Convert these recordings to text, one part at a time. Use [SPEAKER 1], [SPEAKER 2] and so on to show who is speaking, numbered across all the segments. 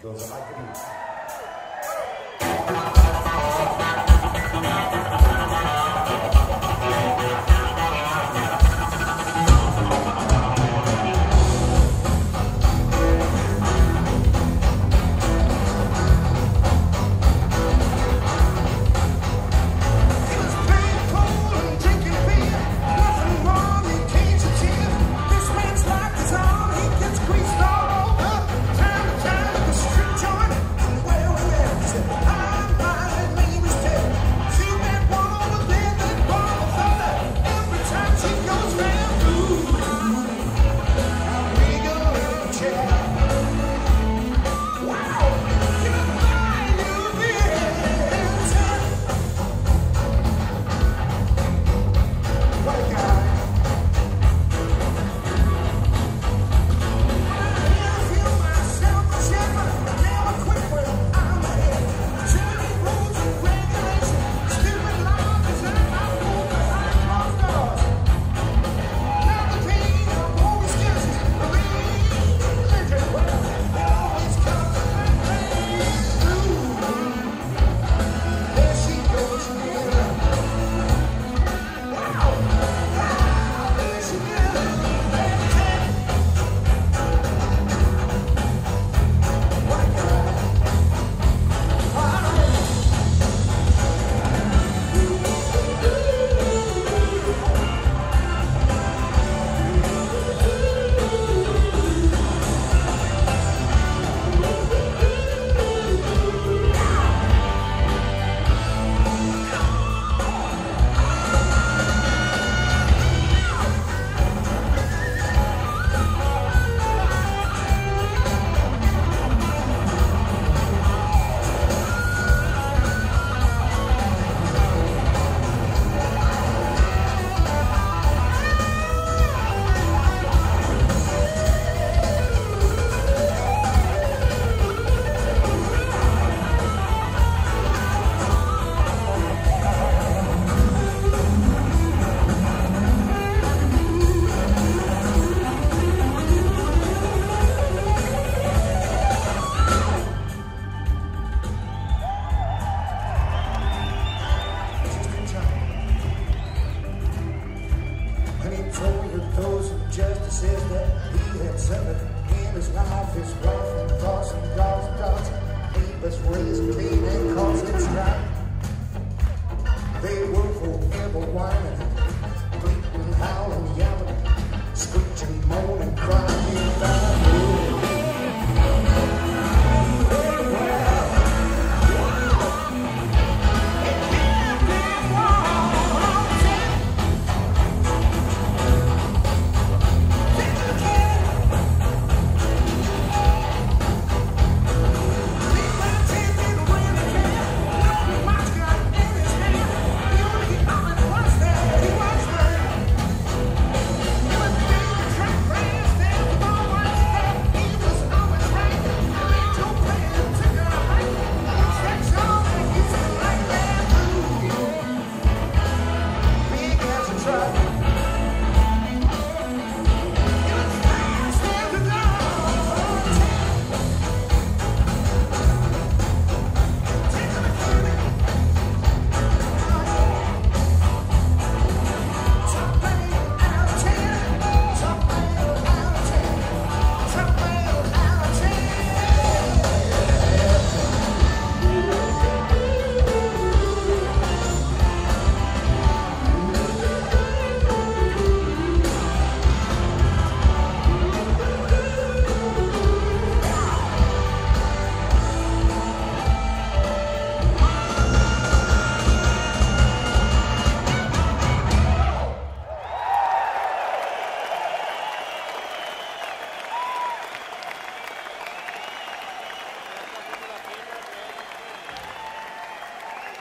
[SPEAKER 1] Goes like it said that he had suffered in his life. His wife and crossing dogs and dogs. He was raised clean and causing strife. They were forever whining, bleating, howling, yelling, screeching, moaning, crying.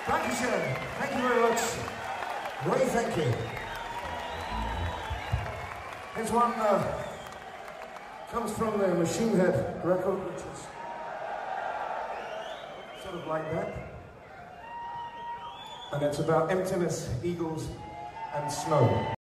[SPEAKER 1] Dankeschön. Thank you very much. Ray, thank you. This one uh, comes from the Machine Head record, which is sort of like that. And it's about emptiness, eagles, and snow.